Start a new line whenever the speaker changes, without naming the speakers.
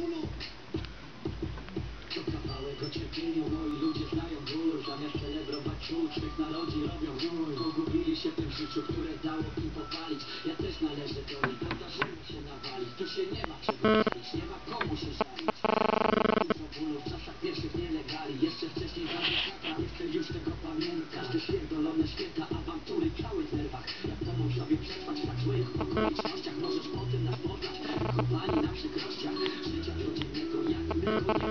bólu Co kawałek o cierpieniu, moi ludzie znają ból Zamiast celebrować cud, śmiech na rodzi robią ból Pogubili się w tym życiu, które dało im popalić Ja też należę do nich, zdarzyło się nawalić Tu się nie ma czego wstydzić, nie ma komu się żalić Dużo bólu w czasach pierwszych nielegali Jeszcze wcześniej zawyskaka, nie chcę już tego pamiętać Każde spierdolone święta, awantury cały w nerwach Jak pomóc sobie przetrwać w tak złych okolicznościach Możesz codziennego, jak